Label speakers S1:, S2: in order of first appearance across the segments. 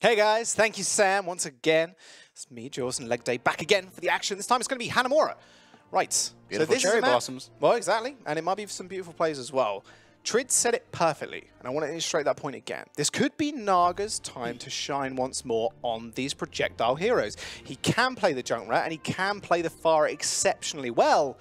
S1: Hey guys, thank you Sam once again. It's me, Jaws, and Legday back again for the action. This time it's going to be Hanamura. Right.
S2: Beautiful
S1: so this
S2: cherry blossoms.
S1: Well, exactly. And it might be some beautiful plays as well. Tridd said it perfectly, and I want to illustrate that point again. This could be Naga's time to shine once more on these projectile heroes. He can play the Junkrat, and he can play the Pharah exceptionally well,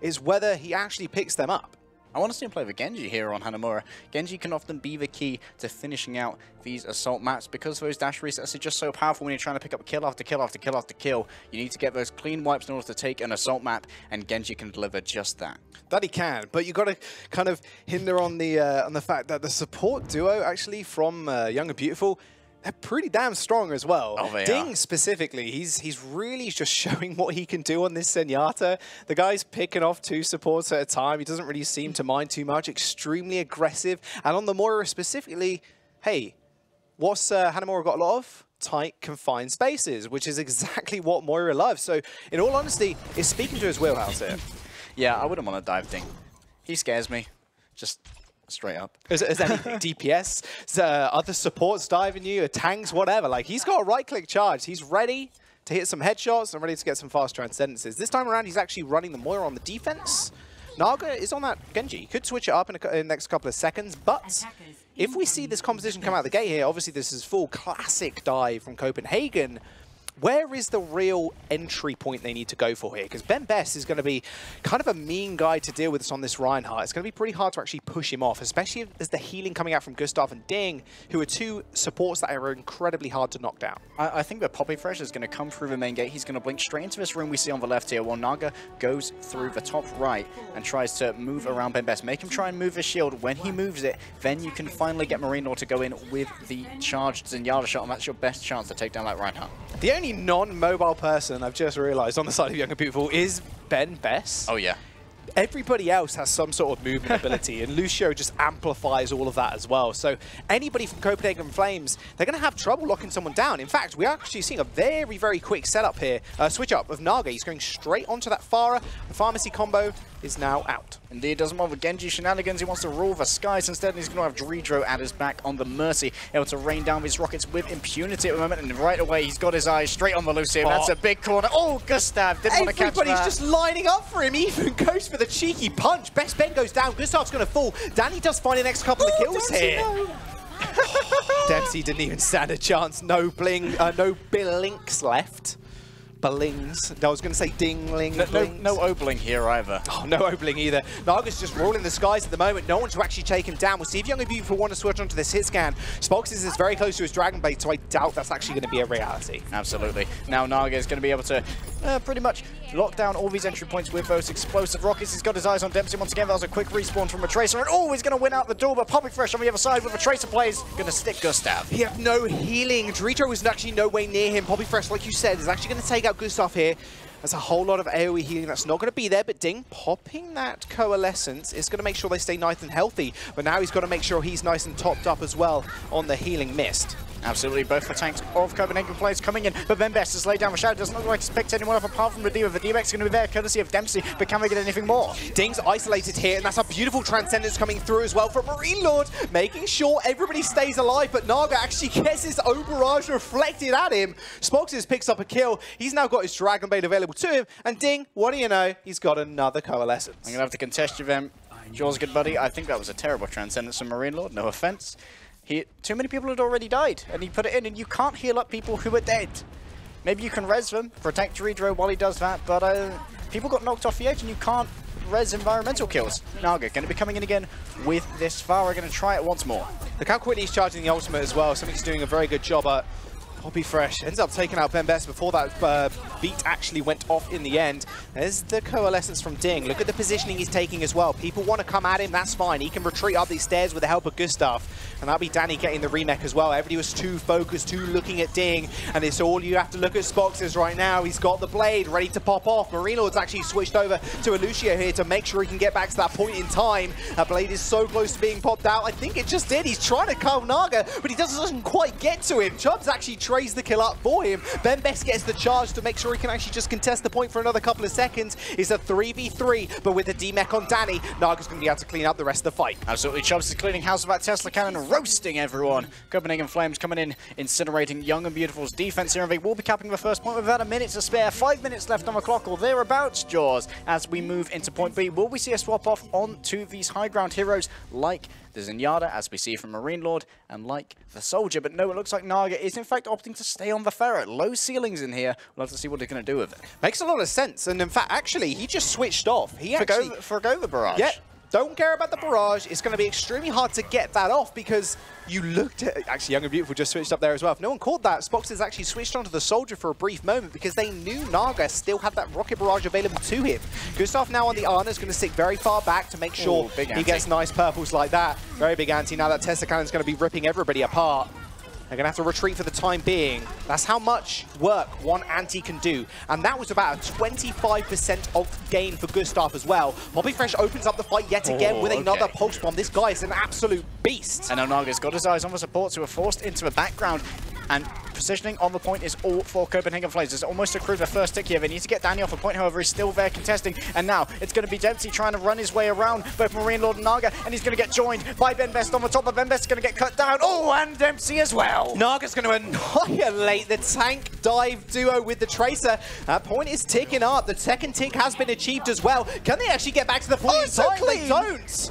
S1: is whether he actually picks them up.
S2: I want to see him play with Genji here on Hanamura. Genji can often be the key to finishing out these assault maps because those dash resets are just so powerful when you're trying to pick up kill after kill after kill after kill. You need to get those clean wipes in order to take an assault map, and Genji can deliver just that.
S1: That he can, but you've got to kind of hinder on the uh, on the fact that the support duo actually from uh, Young and Beautiful, they're pretty damn strong as well.
S2: Oh, they
S1: Ding
S2: are.
S1: specifically, he's he's really just showing what he can do on this Zenyatta. The guy's picking off two supports at a time. He doesn't really seem to mind too much. Extremely aggressive, and on the Moira specifically, hey, what's uh, Hanamura got a lot of? Tight, confined spaces, which is exactly what Moira loves. So, in all honesty, it's speaking to his wheelhouse here.
S2: Yeah, I wouldn't want to dive Ding. He scares me. Just straight up.
S1: As, as anything, DPS, uh, other supports diving you, uh, tanks, whatever. Like, he's got a right-click charge. He's ready to hit some headshots and ready to get some fast transcendences. This time around, he's actually running the Moira on the defense. Naga is on that Genji. He could switch it up in, a, in the next couple of seconds, but if we see this composition come out the gate here, obviously this is full classic dive from Copenhagen. Where is the real entry point they need to go for here? Because Ben Best is going to be kind of a mean guy to deal with this on this Reinhardt. It's going to be pretty hard to actually push him off, especially there's the healing coming out from Gustav and Ding, who are two supports that are incredibly hard to knock down.
S2: I, I think the Poppy Fresh is going to come through the main gate. He's going to blink straight into this room we see on the left here, while Naga goes through the top right and tries to move around Ben Best. Make him try and move his shield. When he moves it, then you can finally get Marine Lord to go in with the charged Zenyatta shot, and that's your best chance to take down that Reinhardt.
S1: The only non-mobile person I've just realised on the side of Young and Beautiful is Ben Best.
S2: Oh, yeah.
S1: everybody else has some sort of movement ability, and Lucio just amplifies all of that as well. So anybody from Copenhagen Flames, they're going to have trouble locking someone down. In fact, we're actually seeing a very, very quick setup here, uh, switch up of Naga. He's going straight onto that Pharah. The Pharmercy combo is now out.
S2: Indeed, doesn't want the Genji shenanigans. He wants to rule the skies. Instead, and he's going to have Dredro at his back on the Mercy, able to rain down these rockets with impunity at the moment. And right away, he's got his eyes straight on the Lucio. That's
S1: Oh.
S2: a big corner. Oh, Gustav didn't want to catch that.
S1: Everybody's just lining up for him. Even goes for the cheeky punch. Best Ben goes down. Gustav's going to fall. Danny does find the next couple of
S2: Oh,
S1: kills here.
S2: no.
S1: Dempsey didn't even stand a chance. No bling, uh, no blinks left. Blings. I was going to say dingling.
S2: No, no, no Obling here either.
S1: Oh, no opening either. Naga's just ruling the skies at the moment. No one to actually take him down. We'll see if Young and Beautiful want to switch onto this hit scan. Spox is very close to his Dragon Blade, so I doubt that's actually going to be a reality.
S2: Absolutely. Now Naga is going to be able to uh, pretty much lock down all these entry points with those explosive rockets. He's got his eyes on Dempsey once again. That was a quick respawn from a Tracer. And oh, he's going to win out the door, but Poppy Fresh on the other side with a Tracer plays. Going to stick Gustav.
S1: He had no healing. Dridro was actually no way near him. Poppy Fresh, like you said, is actually going to take out Gustav here. There's a whole lot of AoE healing that's not going to be there, but Ding popping that Coalescence is going to make sure they stay nice and healthy. But now he's got to make sure he's nice and topped up as well on the healing mist.
S2: Absolutely, both the tanks of Copenhagen players coming in, but Ben Best has laid down the shadow. Doesn't look like he's picked anyone up apart from the D.Va. The D-Max is going to be there courtesy of Dempsey, but can we get anything more?
S1: Ding's isolated here, and that's a beautiful transcendence coming through as well from Marine Lord, making sure everybody stays alive, but Naga actually gets his own barrage reflected at him. Spoxes picks up a kill. He's now got his Dragon Blade available to him, and Ding, what do you know? He's got another Coalescence.
S2: I'm going to have to contest you then. Jaws, good buddy. I think that was a terrible transcendence from Marine Lord, no offense. He, too many people had already died, and he put it in, and you can't heal up people who are dead. Maybe you can res them, protect Dredro while he does that, but uh, people got knocked off the edge, and you can't res environmental kills. Naga going to be coming in again with this Pharah, going to try it once more.
S1: Look how quickly he's charging the ultimate as well. Something he's doing a very good job at. Poppy Fresh ends up taking out Ben Best before that uh, beat actually went off in the end. There's the coalescence from Ding. Look at the positioning he's taking as well. People want to come at him, that's fine. He can retreat up these stairs with the help of Gustav. And that'll be Danny getting the remake as well. Everybody was too focused, too looking at Ding. And it's all you have to look at Spoxes right now. He's got the blade ready to pop off. Marine Lord's actually switched over to Lucio here to make sure he can get back to that point in time. A blade is so close to being popped out. I think it just did. He's trying to kill Naga, but he doesn't quite get to him. Chubbs actually trays the kill up for him. Ben Best gets the charge to make sure he can actually just contest the point for another couple of seconds. It's a 3v3, but with a D-Mech on Danny, Naga's going to be able to clean up the rest of the fight.
S2: Absolutely, Chubbs is cleaning house of that Tesla cannon roasting everyone. Copenhagen Flames coming in, incinerating Young and Beautiful's defense here, and they will be capping the first point with about a minute to spare. Five minutes left on the clock, or thereabouts, Jaws, as we move into point B. Will we see a swap off onto these high ground heroes like the Zenyatta, as we see from Marine Lord, and like the Soldier. But no, it looks like Naga is in fact opting to stay on the Pharah. Low ceilings in here. We'll have to see what he's going to do with it.
S1: Makes a lot of sense. And in fact, actually, he just switched off. He
S2: forgo,
S1: actually...
S2: forgo the barrage.
S1: Yeah, don't care about the barrage. It's going to be extremely hard to get that off because you looked at... Actually, Young and Beautiful just switched up there as well. If no one caught that, Spox has actually switched onto the Soldier for a brief moment because they knew Naga still had that Rocket Barrage available to him. Gustav now on the Ana is going to stick very far back to make sure Ooh, he gets nice purples like that. Very big anti. Now that Cannon is going to be ripping everybody apart. They're going to have to retreat for the time being. That's how much work one anti can do. And that was about a 25% of gain for Gustav as well. Poppy Fresh opens up the fight yet again oh, with another okay. pulse bomb. This guy is an absolute beast.
S2: And Onaga's got his eyes on the supports who are forced into the background. And positioning on the point is all for Copenhagen Flames. It's almost accrued the first tick here. They need to get Danny off a point, however, he's still there contesting. And now it's going to be Dempsey trying to run his way around both Marine Lord and Naga, and he's going to get joined by Ben Best on the top, but Ben Best is going to get cut down. Oh, and Dempsey as well.
S1: Naga's going to annihilate the tank dive duo with the Tracer. That point is ticking up. The second tick has been achieved as well. Can they actually get back to the point? Oh, so They don't.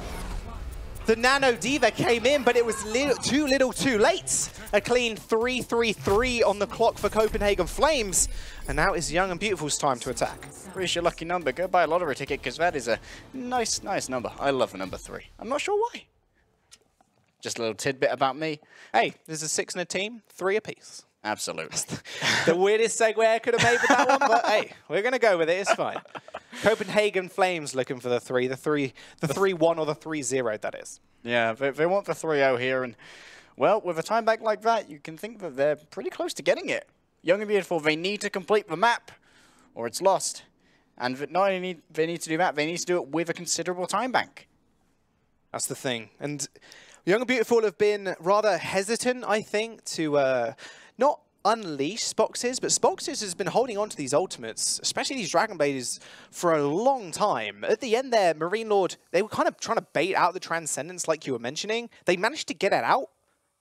S1: The Nano D.Va came in, but it was little, too little too late. A clean 3-3-3 on the clock for Copenhagen Flames. And now it's Young and Beautiful's time to attack.
S2: Reach your lucky number. Go buy a lottery ticket, because that is a nice, nice number. I love the number three. I'm not sure why. Just a little tidbit about me.
S1: Hey, there's a six in a team, three apiece.
S2: Absolutely.
S1: the weirdest segue I could have made with that one, but hey, we're going to go with it. It's fine. Copenhagen Flames looking for the three, the three, the three one or the three zero. That is.
S2: Yeah, they, they want the 3-0 here, and well, with a time back like that, you can think that they're pretty close to getting it. Young and Beautiful, they need to complete the map, or it's lost. And not only need they need to do that, they need to do it with a considerable time bank.
S1: That's the thing. And Young and Beautiful have been rather hesitant, I think, to uh, not unleash Spoxes, but Spoxes has been holding on to these ultimates, especially these Dragon Blades, for a long time. At the end there, Marine Lord, they were kind of trying to bait out the Transcendence like you were mentioning. They managed to get it out.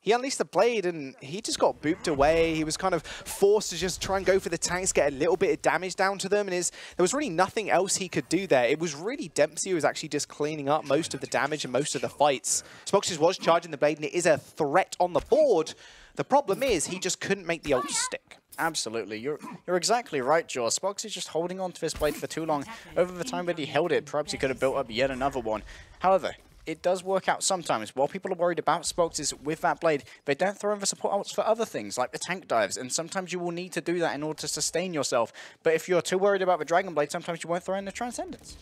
S1: He unleashed the blade and he just got booped away. He was kind of forced to just try and go for the tanks, get a little bit of damage down to them. And his, there was really nothing else he could do there. It was really Dempsey who was actually just cleaning up most of the damage and most of the fights. Spoxes was charging the blade and it is a threat on the board. The problem is he just couldn't make the ult stick.
S2: Absolutely. You're you're exactly right, Joe. Spox is just holding on to this blade for too long. Over the time that he held it, perhaps he could have built up yet another one. However, it does work out sometimes. While people are worried about Spoxes with that blade, they don't throw in the support ults for other things, like the tank dives, and sometimes you will need to do that in order to sustain yourself. But if you're too worried about the Dragon Blade, sometimes you won't throw in the Transcendence.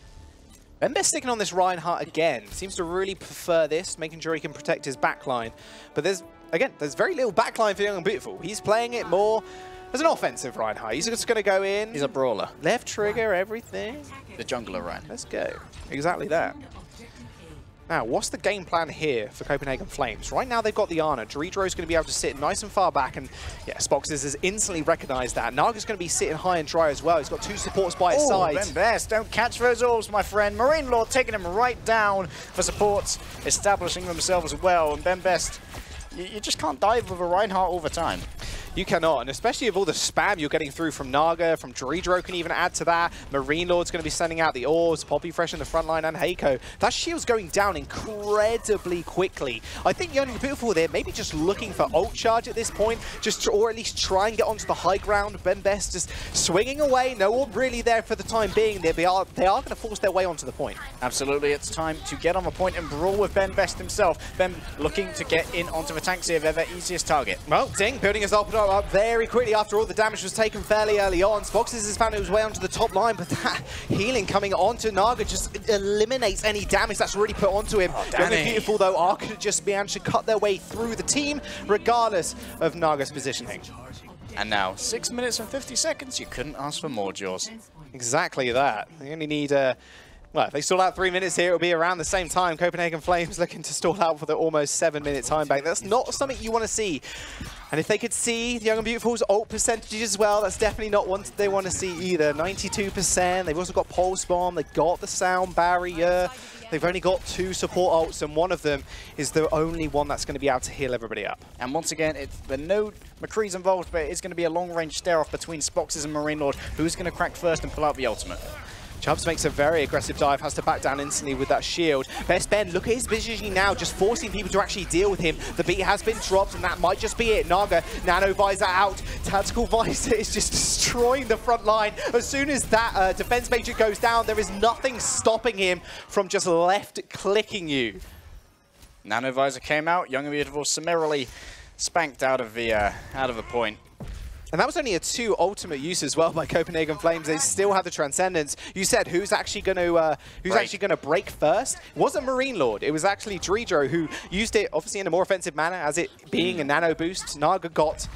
S1: Bembest sticking on this Reinhardt again. Seems to really prefer this, making sure he can protect his backline. But there's again, there's very little backline for Young and Beautiful. He's playing it more as an offensive Reinhardt. He's just going to go in.
S2: He's a brawler.
S1: Left trigger, everything.
S2: The jungler Ryan.
S1: Let's go. Exactly that. Now, what's the game plan here for Copenhagen Flames? Right now, they've got the Ana. Dridro is going to be able to sit nice and far back, and yeah, Spoxes has instantly recognized that. Naga's going to be sitting high and dry as well. He's got two supports by his
S2: Ooh,
S1: side.
S2: Ben Best, don't catch those orbs, my friend. Marine Lord taking him right down for supports, establishing themselves well, and Ben Best you, you just can't dive with a Reinhardt all the time.
S1: You cannot, and especially with all the spam you're getting through from Naga, from Dridro can even add to that. Marine Lord's going to be sending out the orbs, Poppy Fresh in the front line, and Heiko. That shield's going down incredibly quickly. I think and Beautiful there, maybe just looking for ult charge at this point, just or at least try and get onto the high ground. Ben Best just swinging away, no orb really there for the time being. They are, they are going to force their way onto the point.
S2: Absolutely, it's time to get on the point and brawl with Ben Best himself. Ben looking to get in onto the tanks here, they're their easiest target.
S1: Well, Ding building his up up very quickly after all the damage was taken fairly early on. Spoxes has found his way onto the top line, but that healing coming onto Naga just eliminates any damage that's really put onto him. Oh, beautiful though, Ark could just managed to cut their way through the team, regardless of Naga's positioning.
S2: And now, 6 minutes and 50 seconds, you couldn't ask for more, Jaws.
S1: Exactly that. They only need uh, well, if they stall out three minutes here, it'll be around the same time. Copenhagen Flames looking to stall out for the almost seven-minute time back. That's not something you want to see. And if they could see the Young and Beautiful's ult percentages as well, that's definitely not one they want to see either. 92%. They've also got Pulse Bomb. They've got the Sound Barrier. They've only got two support ults, and one of them is the only one that's going to be able to heal everybody up.
S2: And once again, it, there no McCree's involved, but it's going to be a long-range stare-off between Spoxes and Marine Lord. Who's going to crack first and pull out the ultimate?
S1: Chubbs makes a very aggressive dive, has to back down instantly with that shield. Best Ben, look at his positioning now, just forcing people to actually deal with him. The beat has been dropped, and that might just be it. Naga, Nano Visor out. Tactical Visor is just destroying the front line. As soon as that uh, defense major goes down, there is nothing stopping him from just left-clicking you.
S2: Nano Visor came out, Young and Beautiful summarily spanked out of the uh, out of a point.
S1: And that was only a two ultimate use as well by Copenhagen Flames. They still had the Transcendence. You said who's actually going to uh, who's
S2: Break.
S1: actually going to break first? It wasn't Marine Lord. It was actually Dredro who used it obviously in a more offensive manner as it being a nano boost. Naga got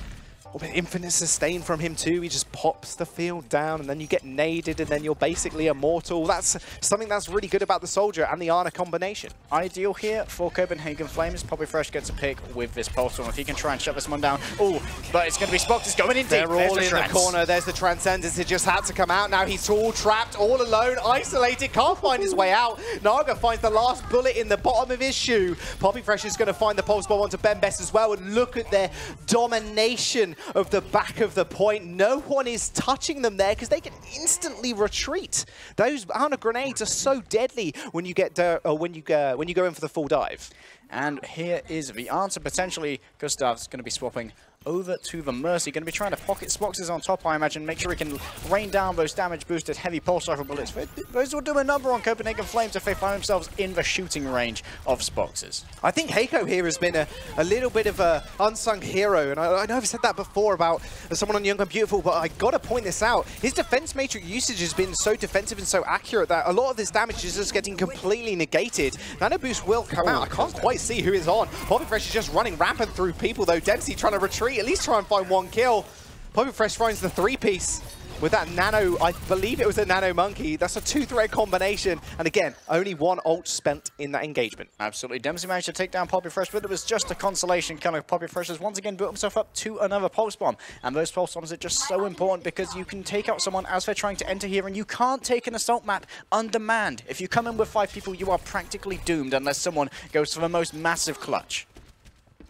S1: Oh, but infinite sustain from him too. He just pops the field down and then you get naded and then you're basically immortal. That's something that's really good about the Soldier and the Ana combination.
S2: Ideal here for Copenhagen Flames. Poppy Fresh gets a pick with this Pulse. If he can try and shut this one down. Oh, but it's going to be Spox. It's going in deep.
S1: They're
S2: There's
S1: all in the
S2: trance.
S1: corner. There's the Transcendence. It just had to come out. Now he's all trapped, all alone, isolated, can't find his way out. Naga finds the last bullet in the bottom of his shoe. Poppy Fresh is going to find the Pulse Bomb onto Ben Best as well. And look at their domination of the back of the point. No one is touching them there because they can instantly retreat. Those Ana grenades are so deadly when you get uh, when you go when you go in for the full dive.
S2: And here is the answer. Potentially, Gustav's going to be swapping over to the Mercy. Going to be trying to pocket Spoxes on top, I imagine. Make sure he can rain down those damage-boosted heavy pulse rifle bullets. Those will do a number on Copenhagen Flames if they find themselves in the shooting range of Spoxes.
S1: I think Heiko here has been a, a little bit of an unsung hero, and I, I know I've said that before about someone on Young and Beautiful, but I got to point this out. His defense matrix usage has been so defensive and so accurate that a lot of this damage is just getting completely negated. Nano Boost will come out. I can't quite see who is on. Poppy Fresh is just running rampant through people, though. Dempsey trying to retreat, at least try and find one kill. Poppy Fresh finds the three-piece with that nano, I believe it was a nano monkey. That's a two-thread combination. And again, only one ult spent in that engagement.
S2: Absolutely. Dempsey managed to take down Poppy Fresh, but it was just a consolation. Kind of Poppy Fresh has once again built himself up to another pulse bomb. And those pulse bombs are just so important because you can take out someone as they're trying to enter here, and you can't take an assault map on demand. If you come in with five people, you are practically doomed unless someone goes for the most massive clutch.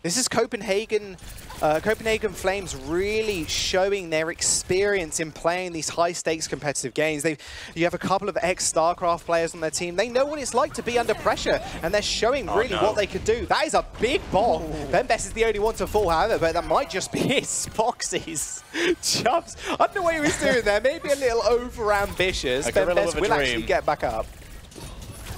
S1: This is Copenhagen, uh, Copenhagen Flames really showing their experience in playing these high-stakes competitive games. They, you have a couple of ex-StarCraft players on their team. They know what it's like to be under pressure, and they're showing
S2: Oh,
S1: really
S2: no.
S1: what they could do. That is a big bomb. Ben Best is the only one to fall, however, but that might just be his Foxy's. Chubbs, I don't know what he was doing there. Maybe a little over-ambitious. Ben
S2: with
S1: will actually get back up.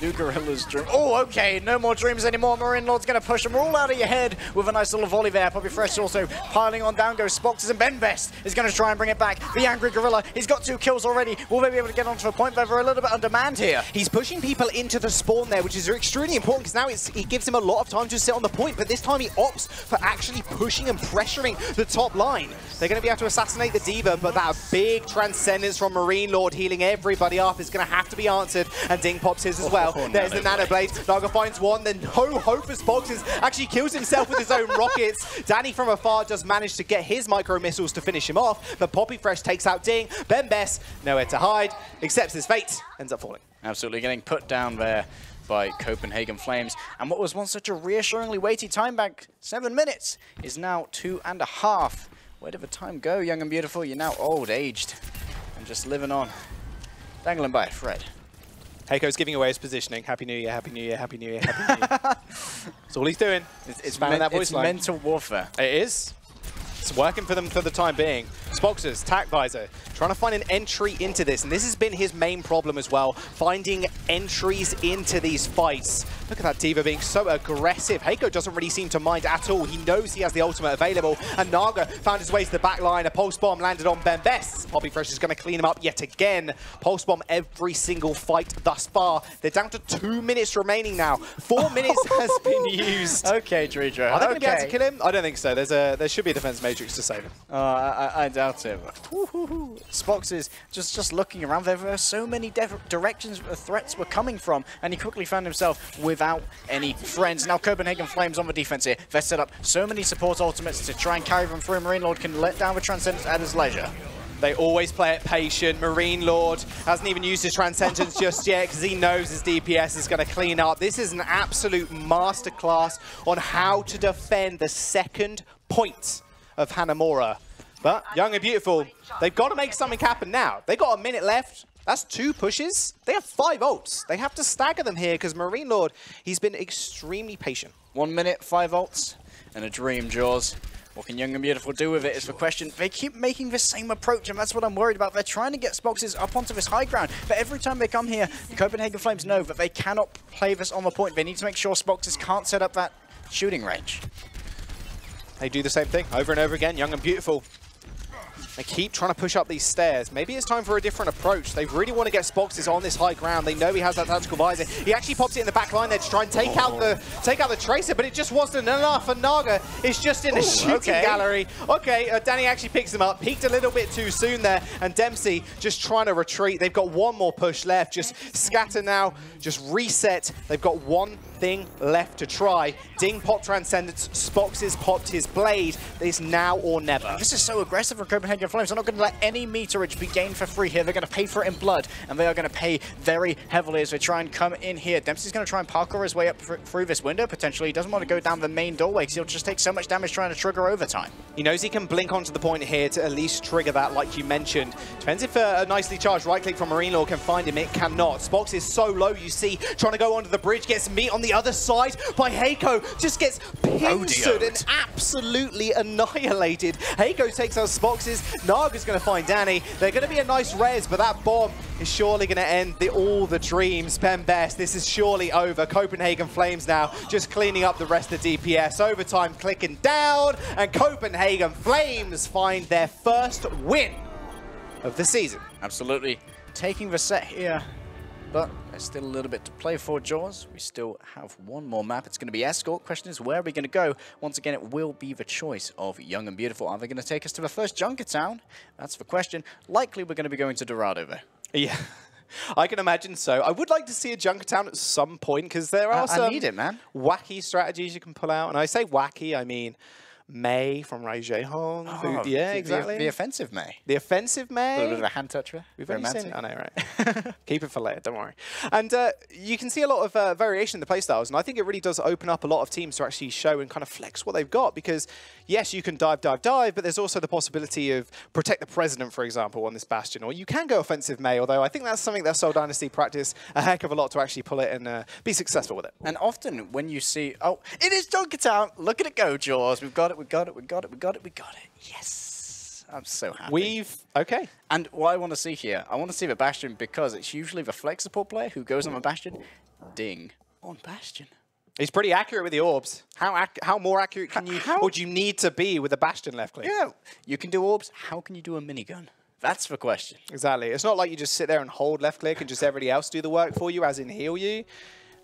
S2: New Gorilla's dream. Oh, okay. No more dreams anymore. Marine Lord's going to push them all out of your head with a nice little volley there. Poppy Fresh also piling on down goes Spoxes and Ben Best is going to try and bring it back. The Angry Gorilla, he's got two kills already. Will they be able to get onto a point? They're a little bit on demand here.
S1: He's pushing people into the spawn there, which is extremely important because now it's, it gives him a lot of time to sit on the point, but this time he opts for actually pushing and pressuring the top line. They're going to be able to assassinate the D.Va, but that big Transcendence from Marine Lord healing everybody up is going to have to be answered, and Ding pops his as well.
S2: Oh,
S1: There's the
S2: Nano
S1: Nano Blade. Naga finds one, then no hope for Spoxes. Actually kills himself with his own rockets. Danny from afar does manage to get his micro missiles to finish him off, but Poppy Fresh takes out Ding. Ben Best, nowhere to hide, accepts his fate, ends up falling.
S2: Absolutely getting put down there by Copenhagen Flames. And what was once such a reassuringly weighty time back, seven minutes, is now two and a half. Where did the time go, young and beautiful? You're now old, aged, and just living on. Dangling by a thread.
S1: Heiko's giving away his positioning. Happy New Year, Happy New Year, Happy New Year, Happy New Year. That's all he's doing. It's, it's
S2: men-
S1: that voice
S2: it's
S1: line.
S2: mental warfare.
S1: It is. It's working for them for the time being. Spoxes, Tac Visor, trying to find an entry into this, and this has been his main problem as well, finding entries into these fights. Look at that D.Va being so aggressive. Heiko doesn't really seem to mind at all. He knows he has the ultimate available, and Naga found his way to the back line. A Pulse Bomb landed on Ben Best. Poppy Fresh is going to clean him up yet again. Pulse Bomb every single fight thus far. They're down to two minutes remaining now. Four minutes has been used.
S2: Okay, Dredro.
S1: Are they going to be able to kill him? I don't think so. There's a there should be a defense matrix to save him.
S2: Uh, I, I doubt it. Spox is just, just looking around. There were so many directions the threats were coming from, and he quickly found himself without any friends. Now Copenhagen Flames on the defense here. They've set up so many support ultimates to try and carry them through. Marine Lord can let down the Transcendence at his leisure.
S1: They always play it patient. Marine Lord hasn't even used his Transcendence just yet because he knows his DPS is going to clean up. This is an absolute masterclass on how to defend the second point of Hanamura. But Young and Beautiful, they've got to make something happen now. They've got a minute left. That's two pushes. They have five ults. They have to stagger them here because Marine Lord, he's been extremely patient.
S2: One minute, five ults, and a dream, Jaws. What can Young and Beautiful do with it is the question. They keep making the same approach, and that's what I'm worried about. They're trying to get Spoxes up onto this high ground, but every time they come here, the Copenhagen Flames know that they cannot play this on the point. They need to make sure Spoxes can't set up that shooting range.
S1: They do the same thing over and over again, Young and Beautiful. They keep trying to push up these stairs. Maybe it's time for a different approach. They really want to get Spoxes on this high ground. They know he has that tactical visor. He actually pops it in the back line there to try and take oh. out the take out the Tracer, but it just wasn't enough. And Naga is just in a shooting okay. gallery. Okay, uh, Danny actually picks him up. Peaked a little bit too soon there. And Dempsey just trying to retreat. They've got one more push left. Just scatter now. Just reset. They've got one thing left to try. Ding popped Transcendence, Spox Spoxes popped his Blade. It's now or never.
S2: This is so aggressive for Copenhagen Flames. They're not going to let any meterage be gained for free here. They're going to pay for it in blood, and they are going to pay very heavily as they try and come in here. Dempsey's going to try and parkour his way up through this window, potentially. He doesn't want to go down the main doorway because he'll just take so much damage trying to trigger overtime.
S1: He knows he can blink onto the point here to at least trigger that, like you mentioned. Depends if uh, a nicely charged right-click from Marine Lord can find him. It cannot. Spox is so low, you see, trying to go onto the bridge, gets meat on the other side, by Heiko. Just gets pincered and absolutely annihilated. Heiko takes out Spoxes. Naga's going to find Danny. They're going to be a nice res, but that bomb is surely going to end the, all the dreams. Ben Best, this is surely over. Copenhagen Flames now just cleaning up the rest of DPS. Overtime clicking down, and Copenhagen Flames find their first win of the season.
S2: Absolutely. Taking the set here but there's still a little bit to play for, Jaws. We still have one more map. It's going to be Escort. Question is, where are we going to go? Once again, it will be the choice of Young and Beautiful. Are they going to take us to the first Junkertown? That's the question. Likely we're going to be going to Dorado, though.
S1: Yeah. I can imagine so. I would like to see a Junkertown at some point because there are I, some
S2: I need it, man.
S1: wacky strategies you can pull out. And I say wacky, I mean Mei from Rai Hong.
S2: Oh, yeah, the, exactly. The, offensive Mei.
S1: The offensive Mei.
S2: A little bit of a hand touch there.
S1: We've only seen it. I know, right? Keep it for later, don't worry. And uh, you can see a lot of uh, variation in the playstyles, and I think it really does open up a lot of teams to actually show and kind of flex what they've got, because yes, you can dive, dive, dive, but there's also the possibility of protect the president, for example, on this Bastion, or you can go offensive Mei, although I think that's something that Seoul Dynasty practice a heck of a lot to actually pull it and uh, be successful with it.
S2: And often when you see, oh, it is Junkertown, look at it go, Jaws, we've got it, we've got it, we've got it, we got it, we got it. Yes. I'm so happy.
S1: We've, okay.
S2: And what I want to see here, I want to see the Bastion because it's usually the flex support player who goes on the Bastion. Ding. On Bastion.
S1: He's pretty accurate with the orbs. How how more accurate can you, how? or do you need to be with a Bastion left click?
S2: Yeah, you can do orbs. How can you do a minigun? That's the question.
S1: Exactly. It's not like you just sit there and hold left click and just everybody else do the work for you, as in heal you.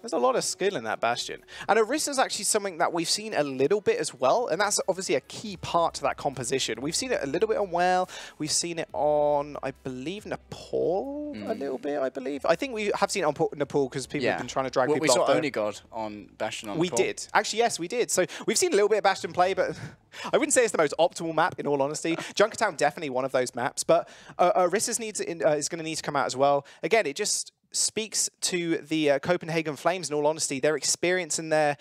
S1: There's a lot of skill in that Bastion. And Orisa is actually something that we've seen a little bit as well, and that's obviously a key part to that composition. We've seen it a little bit on Well, we've seen it on, I believe, Nepal mm. a hmm. little bit, I believe. I think we have seen it on Nepal because people yeah. have been trying to drag well, people
S2: We saw Only God on Bastion on
S1: We
S2: Nepal.
S1: did. Actually, yes, we did. So we've seen a little bit of Bastion play, but I wouldn't say it's the most optimal map, in all honesty. Junkertown definitely one of those maps, but uh, Orisa's needs uh, is going to need to come out as well. Again, it just speaks to the uh, Copenhagen Flames, in all honesty, their experience and their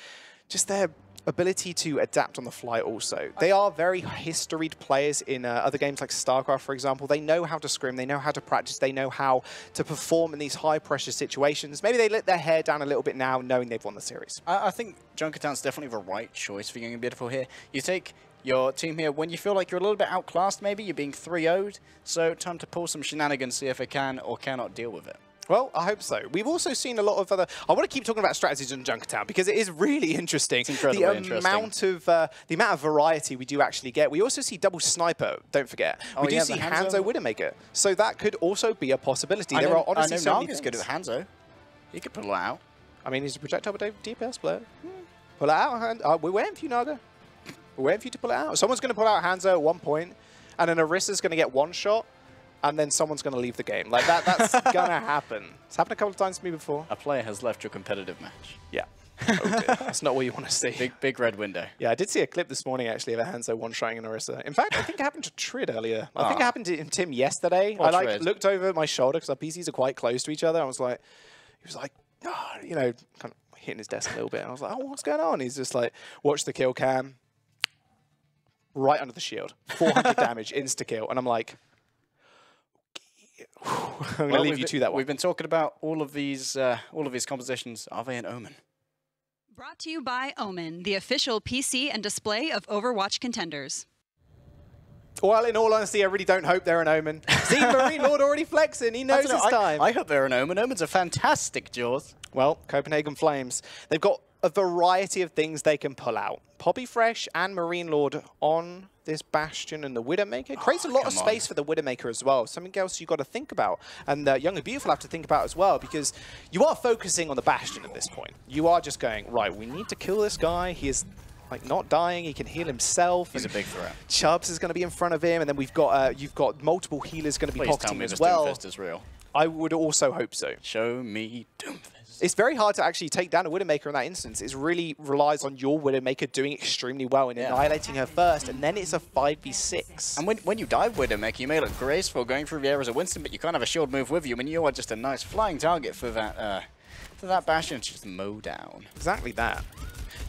S1: just their ability to adapt on the fly also. They are very historied players in uh, other games like StarCraft, for example. They know how to scrim, they know how to practice, they know how to perform in these high-pressure situations. Maybe they let their hair down a little bit now, knowing they've won the series.
S2: I, I think Junkertown's definitely the right choice for Young and Beautiful here. You take your team here when you feel like you're a little bit outclassed maybe, you're being 3-0'd, so time to pull some shenanigans, see if they can or cannot deal with it.
S1: Well, I hope so. We've also seen a lot of other... I want to keep talking about strategies in Junkertown because it is really interesting.
S2: It's incredibly
S1: the
S2: interesting.
S1: amount of uh, the amount of variety we do actually get. We also see double sniper. Don't forget. Oh, we do see Hanzo, Hanzo Widowmaker. So that could also be a possibility.
S2: I
S1: there
S2: know,
S1: are honestly
S2: I know
S1: so
S2: Naga's good at Hanzo. He could pull it out.
S1: I mean, he's a projectile DPS player. Hmm. Pull it out. And, uh, we're waiting for you, Naga. We're waiting for you to pull it out. Someone's going to pull out Hanzo at one point, and then Orisa's going to get one shot, and then someone's going to leave the game. Like that, that's going to happen. It's happened a couple of times to me before.
S2: A player has left your competitive match.
S1: Yeah. Oh That's not what you want to see.
S2: Big, big red window.
S1: Yeah, I did see a clip this morning actually of a Hanzo one-shotting an Orisa. In fact, I think it happened to Tridd earlier. I think it
S2: Ah.
S1: happened to Tim yesterday.
S2: Poor
S1: I like
S2: Tridd.
S1: looked over my shoulder because our PCs are quite close to each other. I was like, he was like, oh, you know, kind of hitting his desk a little bit. And I was like, oh, what's going on? He's just like, watch the kill cam, right under the shield, 400 damage, insta kill, and I'm like, okay. I'm gonna
S2: Well,
S1: leave you to that one.
S2: We've been talking about all of these, uh, all of these compositions. Are they an omen?
S3: Brought to you by Omen, the official PC and display of Overwatch contenders.
S1: Well, in all honesty, I really don't hope they're an omen. See, Marine Lord already flexing. He knows
S2: don't know,
S1: his
S2: I-
S1: time.
S2: I, hope they're an omen. Omens are fantastic, Jaws.
S1: Well, Copenhagen Flames, they've got a variety of things they can pull out. Poppy Fresh and Marine Lord on this Bastion and the Widowmaker creates a lot of
S2: Oh, come on.
S1: space for the Widowmaker as well. Something else you've got to think about. And uh, Young and Beautiful have to think about as well because you are focusing on the Bastion at this point. You are just going, right, we need to kill this guy. He is like not dying. He can heal himself.
S2: He's a big threat.
S1: Chubbs is going to be in front of him. And then we've got, uh, you've got multiple healers going to be
S2: Please tell
S1: pocketing
S2: me
S1: as
S2: this
S1: well.
S2: Doomfist is real.
S1: I would also hope so.
S2: Show me Doomfist.
S1: It's very hard to actually take down a Widowmaker in that instance. It really relies on your Widowmaker doing extremely well and
S2: Yeah.
S1: annihilating her first, and then it's a 5v6.
S2: And when, when you dive Widowmaker, you may look graceful going through the air as a Winston, but you can't have a shield move with you, and you are just a nice flying target for that uh, for that Bastion to just mow down.
S1: Exactly that.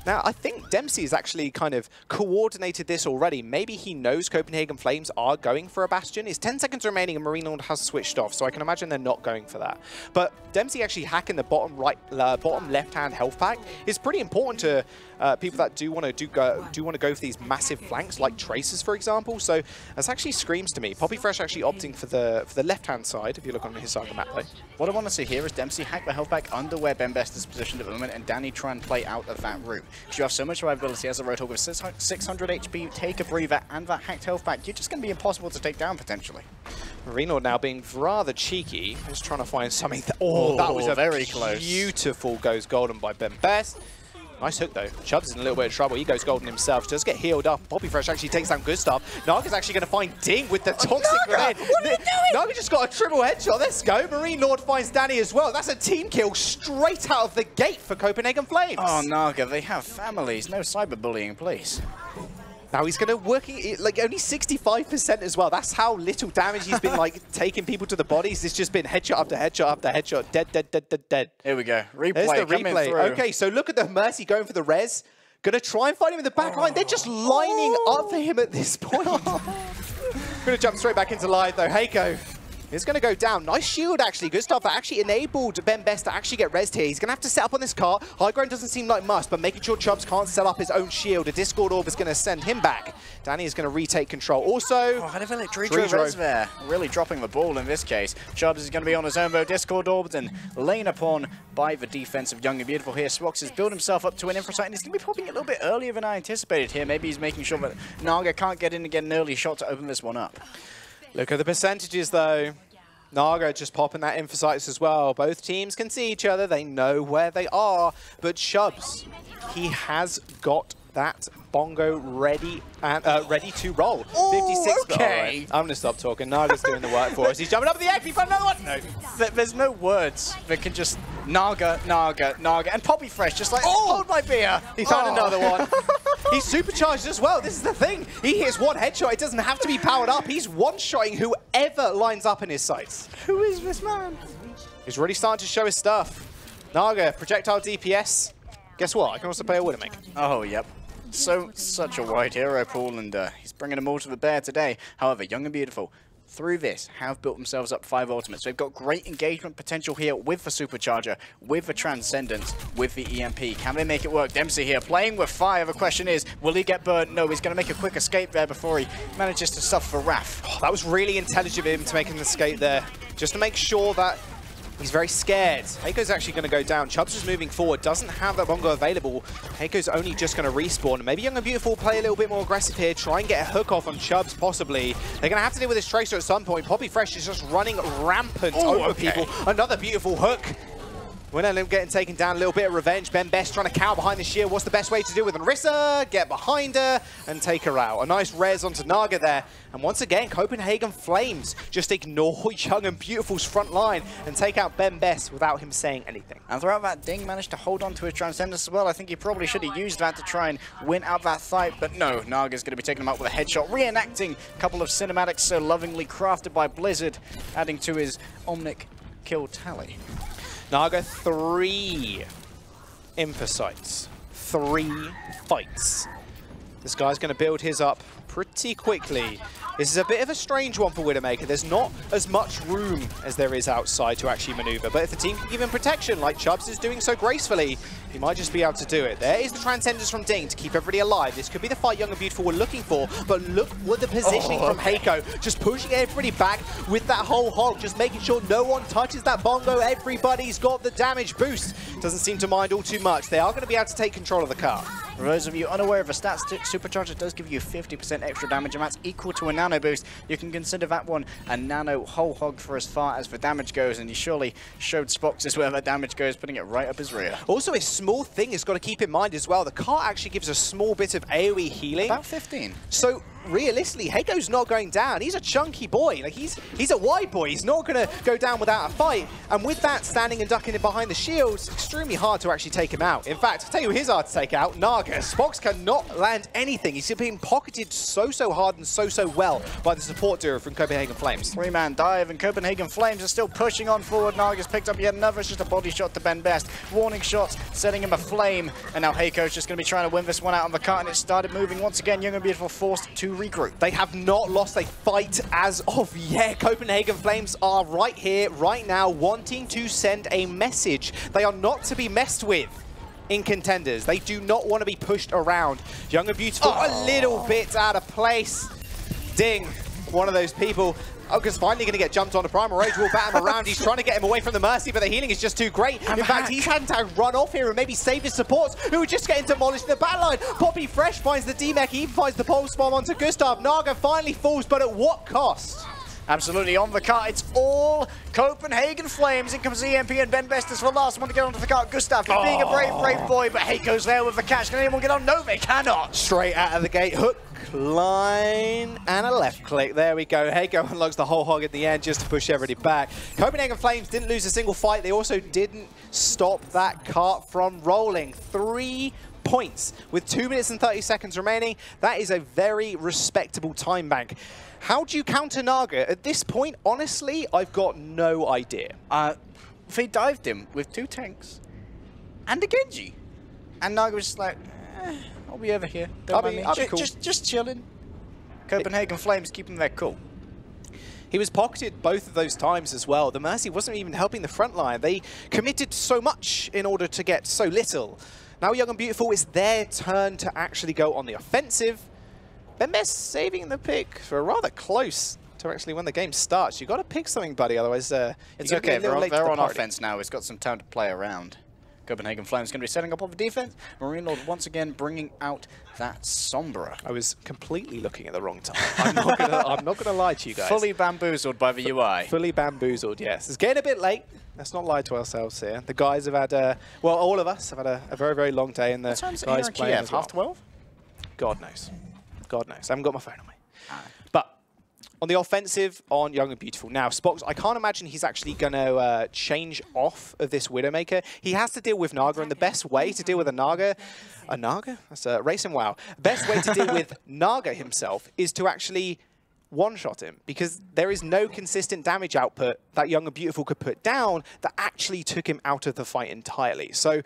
S1: Now, I think Dempsey has actually kind of coordinated this already. Maybe he knows Copenhagen Flames are going for a Bastion. It's 10 seconds remaining and Marine Lord has switched off, so I can imagine they're not going for that. But Dempsey actually hacking the bottom right, uh, bottom left-hand health pack is pretty important to uh, people that do want to do go, do want to go for these massive flanks, like Tracers, for example. So that actually screams to me. Poppy Fresh actually opting for the for the left-hand side, if you look on his side of the map, though.
S2: What I want to see here is Dempsey hack the health pack under where Ben Best is positioned at the moment, and Danny try and play out of that route. Because you have so much survivability as a Roadhog with 600 HP, take a breather, and that hacked health pack, you're just going to be impossible to take down potentially.
S1: Marine Lord now being rather cheeky, just trying to find something. That, oh, that was
S2: Oh,
S1: a
S2: very close.
S1: beautiful goes golden by Ben Best. Nice hook though. Chubbs is in a little bit of trouble. He goes golden himself. Does get healed up. Poppy Fresh actually takes down Gustav. Naga's actually going to find Ding with the oh, toxic
S2: Naga!
S1: grenade.
S2: What are you doing?
S1: Naga just got a triple headshot. Let's go. Marine Lord finds Danny as well. That's a team kill straight out of the gate for Copenhagen Flames.
S2: Oh, Naga, they have families. No cyberbullying, please.
S1: Now he's going to working like only 65% as well. That's how little damage he's been like taking people to the bodies. It's just been headshot after headshot after headshot. Dead, dead, dead, dead, dead.
S2: Here we go. Replay
S1: There's the
S2: coming
S1: replay.
S2: through.
S1: Okay, so look at the Mercy going for the res. Gonna try and find him in the back line. They're just lining up for him at this point. Gonna jump straight back into live though. Heiko is gonna go down. Nice shield actually. Gustav that actually enabled Ben Best to actually get res here. He's gonna have to set up on this cart. High ground doesn't seem like must, but making sure Chubbs can't set up his own shield. A Discord Orb is gonna send him back. Danny is gonna retake control. Also,
S2: Oh, how did let Dredro
S1: Dredro.
S2: res there? Really dropping the ball in this case. Chubbs is going to be on his own, though. Discord orbs and laying upon by the defense of Young and Beautiful here. Spox has built himself up to an infrasight, and he's going to be popping a little bit earlier than I anticipated here. Maybe he's making sure that Naga can't get in and get an early shot to open this one up.
S1: Look at the percentages though. Naga just popping that infrasights as well. Both teams can see each other. They know where they are. But Chubbs, he has got that bongo ready and uh, ready to roll. 56.
S2: okay.
S1: Alright, I'm going to stop talking. Naga's doing the work for us. He's jumping up the egg. He found another one. No.
S2: Th- There's no words that can just Naga, Naga, Naga, and Poppy Fresh just like,
S1: Oh!
S2: hold my beer.
S1: He found
S2: Oh.
S1: another one. He's supercharged as well. This is the thing. He hits one headshot. It doesn't have to be powered up. He's one-shotting whoever lines up in his sights.
S2: Who is this man?
S1: He's really starting to show his stuff. Naga, projectile DPS. Guess what? I can also play a Widowmaker.
S2: Oh, yep. So, such a wide hero pool, and uh, he's bringing them all to the bear today. However, Young and Beautiful, through this, have built themselves up five ultimates. So They've got great engagement potential here with the Supercharger, with the Transcendence, with the EMP. Can they make it work? Dempsey here, playing with fire. The question is, will he get burnt? No, he's going to make a quick escape there before he manages to suffer wrath.
S1: Oh, that was really intelligent of him to make an escape there. Just to make sure that he's very scared. Heiko's actually going to go down. Chubbs is moving forward. Doesn't have that bongo available. Heiko's only just going to respawn. Maybe Young and Beautiful play a little bit more aggressive here. Try and get a hook off on Chubbs, possibly. They're going to have to deal with this Tracer at some point. Poppy Fresh is just running rampant
S2: Ooh,
S1: over
S2: okay.
S1: people. Another beautiful hook. Winnerlim getting taken down, a little bit of revenge. Ben Best trying to cower behind the shield. What's the best way to do it with Orisa? Get behind her and take her out. A nice res onto Naga there. And once again, Copenhagen Flames just ignore Young and Beautiful's front line and take out Ben Best without him saying anything.
S2: And throughout that, Ding managed to hold on to his Transcendence as well. I think he probably should have used that to try and win out that fight, but no, Naga's going to be taking him out with a headshot, reenacting a couple of cinematics so lovingly crafted by Blizzard, adding to his Omnic kill tally.
S1: Naga, three Infrasights, three fights. This guy's going to build his up pretty quickly. This is a bit of a strange one for Widowmaker. There's not as much room as there is outside to actually maneuver, but if the team can give him protection, like Chubbs is doing so gracefully, he might just be able to do it. There is the Transcendence from Ding to keep everybody alive. This could be the fight Young and Beautiful were looking for, but look what the positioning
S2: Oh,
S1: from Heiko. Just pushing everybody back with that whole hog, just making sure no one touches that bongo. Everybody's got the damage boost. Doesn't seem to mind all too much. They are going to be able to take control of the car.
S2: For those of you unaware of the stats, Supercharger does give you 50% extra damage, and that's equal to a nano boost. You can consider that one a nano whole hog for as far as the damage goes, and he surely showed Spox where that damage goes, putting it right up his rear.
S1: Also, a small thing has got to keep in mind as well. The car actually gives a small bit of AoE healing.
S2: About 15.
S1: So realistically, Heiko's not going down. He's a chunky boy. Like he's he's a wide boy. He's not going to go down without a fight. And with that, standing and ducking in behind the shields, extremely hard to actually take him out. In fact, I'll tell you who who is hard to take out, Naga. Spox cannot land anything. He's being pocketed so, so hard and so, so well by the support duo from Copenhagen Flames.
S2: Three-man dive, and Copenhagen Flames are still pushing on forward. Naga's picked up yet another. It's just a body shot to Ben Best. Warning shots, setting him aflame. And now Heiko's just going to be trying to win this one out on the cart, and it started moving once again. Young and Beautiful forced to regroup.
S1: They have not lost a fight as of yet. Copenhagen Flames are right here, right now, wanting to send a message. They are not to be messed with in contenders. They do not want to be pushed around. Young and Beautiful, a little bit out of place. Ding, one of those people. Ogre's finally going to get jumped on a Primal Rage. will bat him around. He's trying to get him away from the Mercy, but the healing is just too great. In fact, he's had to run off here and maybe save his supports, who are just getting demolished in the back line. Poppy Fresh finds the D-Mech. He finds the pulse bomb onto Gustav. Naga finally falls, but at what cost?
S2: Absolutely on the cart. It's all Copenhagen Flames. In comes EMP and Ben Best is the last one to get onto the cart. Gustav oh. being a brave, brave boy, but Heiko's there with the catch. Can anyone get on? No, they cannot.
S1: Straight out of the gate. Hook, line, and a left click. There we go. Heiko unlocks the whole hog at the end just to push everybody back. Copenhagen Flames didn't lose a single fight. They also didn't stop that cart from rolling. Three points with 2 minutes and 30 seconds remaining. That is a very respectable time bank. How do you counter Naga? At this point, honestly, I've got no idea.
S2: Uh, they dived him with two tanks and a Genji. And Naga was just like, eh, I'll be over here. Don't
S1: I'll be-
S2: me.
S1: I'll be cool.
S2: Just, just chilling. Copenhagen Flames keeping there cool.
S1: He was pocketed both of those times as well. The Mercy wasn't even helping the front line. They committed so much in order to get so little. Now Young and Beautiful, it's their turn to actually go on the offensive. Ben Best saving the pick for rather close to actually when the game starts. You've got to pick something, buddy, otherwise uh,
S2: It's okay,
S1: a
S2: they're on, they're
S1: the
S2: on offense now. It's got some time to play around. Copenhagen Flames going to be setting up on the defense. Marine Lord once again bringing out that Sombra.
S1: I was completely looking at the wrong time. I'm not not gonna lie to you guys.
S2: Fully bamboozled by the UI.
S1: Fully bamboozled, yes. It's getting a bit late. Let's not lie to ourselves here. The guys have had, uh, well, all of us have had a, a very, very long day, and the
S2: What time's it
S1: guys
S2: here in
S1: playing
S2: Kiev?
S1: well.
S2: Half 12?
S1: God knows. God knows. I haven't got my phone on me. But on the offensive, on Young and Beautiful. Now, Spox, I can't imagine he's actually going to uh, change off of this Widowmaker. He has to deal with Naga, and the best way to deal with a Naga, a Naga? That's a racing wow. Best way to deal with Naga himself is to actually one-shot him because there is no consistent damage output that Young and Beautiful could put down that actually took him out of the fight entirely. So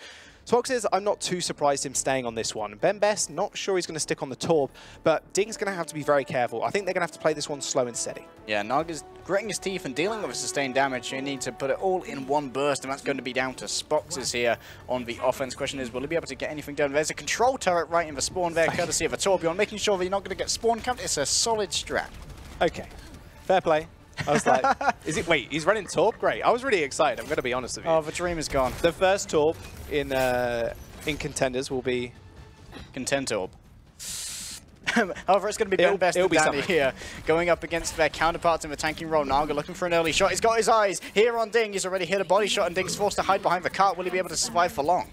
S1: Spox says, I'm not too surprised him staying on this one. Ben Best, not sure he's going to stick on the Torb, but Ding's going to have to be very careful. I think they're going to have to play this one slow and steady.
S2: Yeah, Nog Naga's gritting his teeth and dealing with sustained damage. You need to put it all in one burst, and that's going to be down to Spoxes here on the offense. Question is, will he be able to get anything done? There's a control turret right in the spawn there, courtesy of a Torbjorn, making sure that you're not going to get spawn camped. It's a solid strat.
S1: Okay, fair play. I was like, is it, wait, he's running Torb? Great. I was really excited, I'm going to be honest with you.
S2: Oh, the dream is gone.
S1: the first Torb in, uh, in Contenders will be
S2: Content orb. However, it's going to be
S1: It'll-
S2: Ben Best
S1: it'll
S2: and
S1: be
S2: Danny
S1: something.
S2: here, going up against their counterparts in the tanking role. Naga looking for an early shot. He's got his eyes here on Ding. He's already hit a body shot, and Ding's forced to hide behind the cart. Will he be able to survive for long?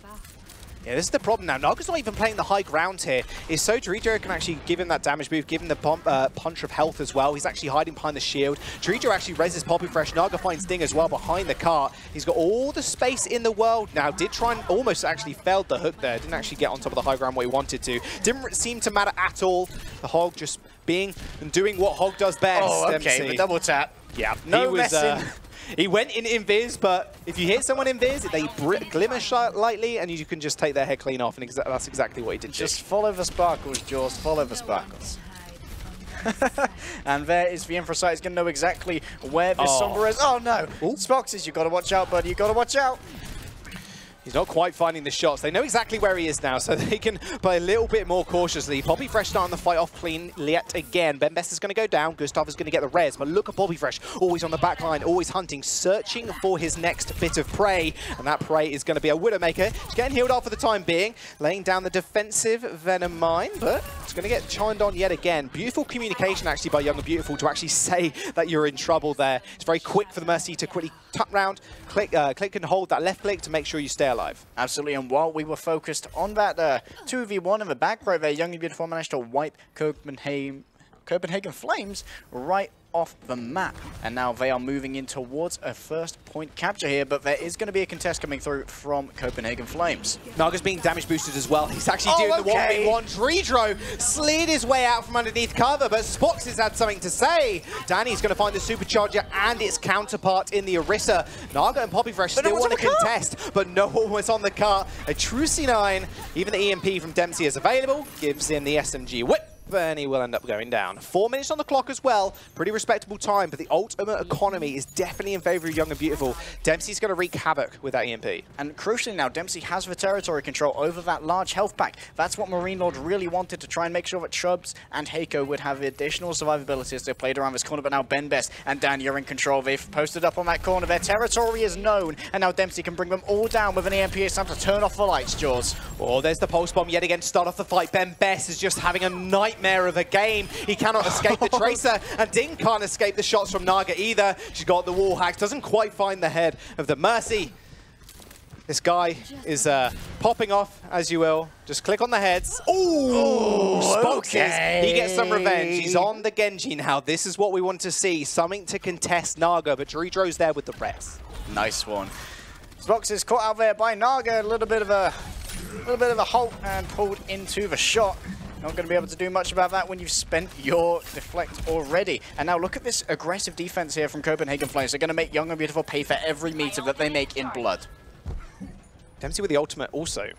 S1: Yeah, this is the problem now. Naga's not even playing the high ground here. Is so Dridro can actually give him that damage move, give him the bump, uh, punch of health as well. He's actually hiding behind the shield. Dridro actually reses Poppy Fresh. Naga finds Ding as well behind the cart. He's got all the space in the world now. Did try and almost actually failed the hook there. Didn't actually get on top of the high ground what he wanted to. Didn't seem to matter at all. The Hog just being and doing what Hog does best.
S2: Oh, okay.
S1: Dempsey.
S2: The double tap.
S1: Yeah,
S2: No
S1: he was.
S2: messing.
S1: Uh, he went in invis, but if you hit someone invis, they glimmer shot lightly, and you can just take their head clean off, and exa that's exactly what he did.
S2: Just follow the sparkles, Jaws. Follow the sparkles. and there is the Infrasight. He's going to know exactly where this
S1: Oh.
S2: Sombra is. Oh, no. Spoxes, you got to watch out, buddy. you got to watch out.
S1: He's not quite finding the shots. They know exactly where he is now, so they can play a little bit more cautiously. Poppy Fresh starting the fight off clean yet again. Ben Best is going to go down. Gustav is going to get the res, but look at Poppy Fresh, always on the back line, always hunting, searching for his next bit of prey, and that prey is going to be a Widowmaker. He's getting healed up for the time being, laying down the defensive Venom Mine, but it's going to get chimed on yet again. Beautiful communication actually by Young and Beautiful to actually say that you're in trouble there. It's very quick for the Mercy to quickly tuck round, click, uh, click and hold that left click to make sure you stay alive.
S2: Absolutely, and while we were focused on that uh, 2v1 in the back row there, Young and Beautiful managed to wipe Copenhagen, Copenhagen Flames right off the map. And now they are moving in towards a first point capture here, but there is going to be a contest coming through from Copenhagen Flames.
S1: Naga's being damage boosted as well. He's actually
S2: Oh,
S1: doing
S2: okay.
S1: the 1v1. Dridro slid his way out from underneath cover, but Spox has had something to say. Danny's going to find the supercharger and its counterpart in the Orisa. Naga and Poppy Fresh
S2: But
S1: still
S2: one's
S1: want to
S2: on the cart.
S1: contest, but no one was on the cart. A true C9, even the EMP from Dempsey is available, gives in the SMG whip. And he will end up going down. Four minutes on the clock as well. Pretty respectable time, but the ultimate economy is definitely in favor of Young and Beautiful. Dempsey's going to wreak havoc with that EMP.
S2: And crucially now, Dempsey has the territory control over that large health pack. That's what Marine Lord really wanted to try and make sure that Chubbs and Heiko would have additional survivability as they played around this corner. But now Ben Best and Dan, you're in control. They've posted up on that corner. Their territory is known. And now Dempsey can bring them all down with an EMP. It's time to turn off the lights, Jaws.
S1: Oh, there's the pulse bomb yet again to start off the fight. Ben Best is just having a nightmare of a game. He cannot escape the Tracer, and Ding can't escape the shots from Naga either. She's got the wall hacks, doesn't quite find the head of the Mercy. This guy is uh, popping off, as you will. Just click on the heads. Ooh, Spoxes. He gets some revenge. He's on the Genji now. This is what we want to see. Something to contest Naga, but Dridro's there with the rest.
S2: Nice one. Spox is caught out there by Naga. A little bit of a, little bit of a halt and pulled into the shot. Not going to be able to do much about that when you've spent your deflect already. And now look at this aggressive defense here from Copenhagen Flames. They're going to make Young and Beautiful pay for every meter that they make in blood.
S1: Dempsey with the ultimate also.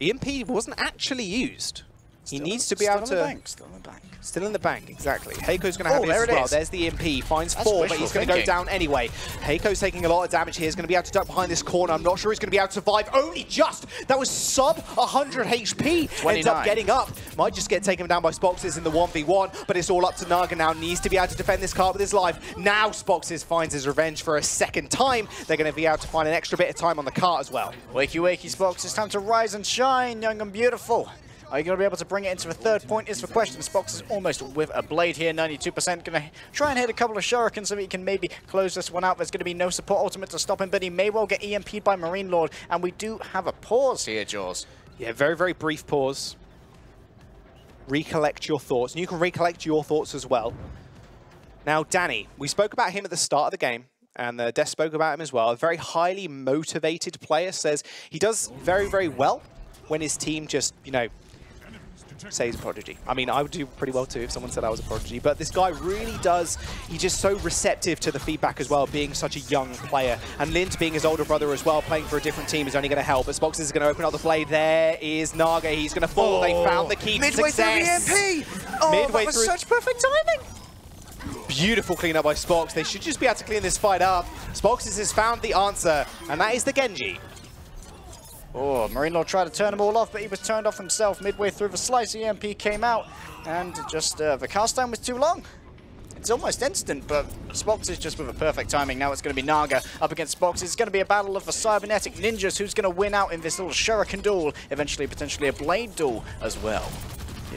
S1: EMP wasn't actually used. He
S2: Still-
S1: needs to be able to...
S2: the bank, still in the bank.
S1: Still in the bank, exactly. Heiko's going to oh, have
S2: Oh, there
S1: as
S2: it
S1: well.
S2: is.
S1: There's the EMP. Finds
S2: That's
S1: four, but he's going to go down anyway. Heiko's taking a lot of damage here. He's going to be able to duck behind this corner. I'm not sure he's going to be able to survive. Only just. That was sub 100 HP. Ends up getting up. Might just get taken down by Spoxes in the 1v1, but it's all up to Naga now. Needs to be able to defend this card with his life. Now Spoxes finds his revenge for a second time. They're going to be able to find an extra bit of time on the cart as well.
S2: Wakey wakey Spoxes. it's time to rise and shine, young and beautiful. Are you going to be able to bring it into the third point is the question. Spox is almost with a blade here, 92%. Going to try and hit a couple of shurikens so he can maybe close this one out. There's going to be no support ultimate to stop him, but he may well get EMP'd by Marine Lord. And we do have a pause here, Jaws.
S1: Yeah, very, very brief pause. Recollect your thoughts. And you can recollect your thoughts as well. Now, Danny, we spoke about him at the start of the game, and uh, the desk spoke about him as well. A very highly motivated player says he does very, very well when his team just, you know, say he's a prodigy. I mean, I would do pretty well too if someone said I was a prodigy, but this guy really does, he's just so receptive to the feedback as well, being such a young player. And Lint being his older brother as well, playing for a different team is only going to help. As Spox is going to open up the blade, there is Naga. He's going to fall. They oh. found the key to
S2: Midway
S1: success.
S2: through the EMP! Oh,
S1: Midway
S2: that was
S1: through-
S2: such perfect timing!
S1: Beautiful cleanup by Spox. They should just be able to clean this fight up. Spox has found the answer, and that is the Genji.
S2: Oh, Marine Lord tried to turn them all off, but he was turned off himself midway through the slice. EMP came out, and just uh, the cast time was too long. It's almost instant, but Spox is just with a perfect timing. Now it's going to be Naga up against Spox. It's going to be a battle of the cybernetic ninjas. Who's going to win out in this little shuriken duel? Eventually, potentially a blade duel as well.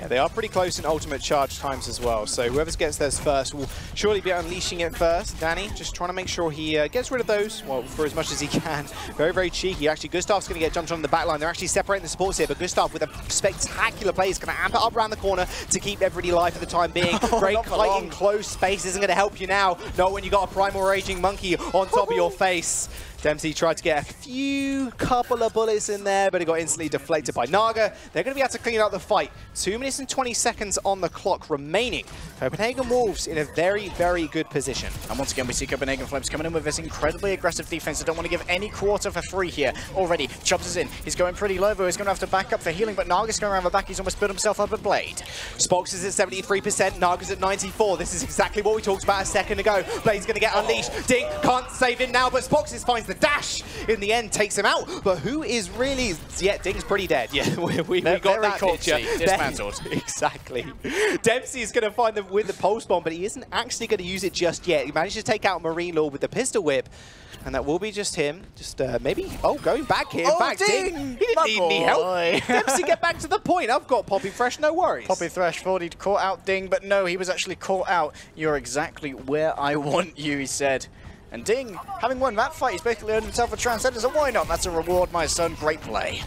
S1: Yeah, they are pretty close in ultimate charge times as well. So whoever gets theirs first will surely be unleashing it first. Danny just trying to make sure he uh, gets rid of those, well, for as much as he can. Very, very cheeky. Actually, Gustav's going to get jumped on the back line. They're actually separating the supports here, but Gustav with a spectacular play is going to amp it up around the corner to keep everybody alive for the time being.
S2: Oh,
S1: Great kite in close space isn't going to help you now. Not when you got a Primal Raging Monkey on top of your face. Dempsey tried to get a few couple of bullets in there, but it got instantly deflected by Naga. They're going to be able to clean out the fight. Two minutes and 20 seconds on the clock remaining. Copenhagen Wolves in a very, very good position.
S2: And once again, we see Copenhagen Flames coming in with this incredibly aggressive defense. They don't want to give any quarter for free here already. Chubbs is in. He's going pretty low, but he's going to have to back up for healing, but Naga's going around the back. He's almost built himself up a blade.
S1: Spox is at 73%, Naga's at 94. This is exactly what we talked about a second ago. Blade's going to get unleashed. Ding can't save him now, but Spox finds the dash. In the end, takes him out. But who is really... Yeah, Ding's pretty dead. Yeah, we, we, we got that
S2: corpsey,
S1: picture.
S2: dismantled.
S1: exactly. Dempsey is going to find them with the pulse bomb, but he isn't actually going to use it just yet. He managed to take out Marine Lord with the pistol whip. And that will be just him. Just uh, maybe... Oh, going back here. In
S2: Oh,
S1: fact,
S2: Ding!
S1: Ding, he didn't
S2: My
S1: need any help.
S2: boy.
S1: Dempsey, get back to the point. I've got Poppy Fresh, no worries.
S2: Poppy Fresh thought he'd caught out Ding, but no, he was actually caught out. You're exactly where I want you, he said. And Ding, having won that fight, he's basically earned himself a Transcendence, so why not? That's a reward, my son. Great play.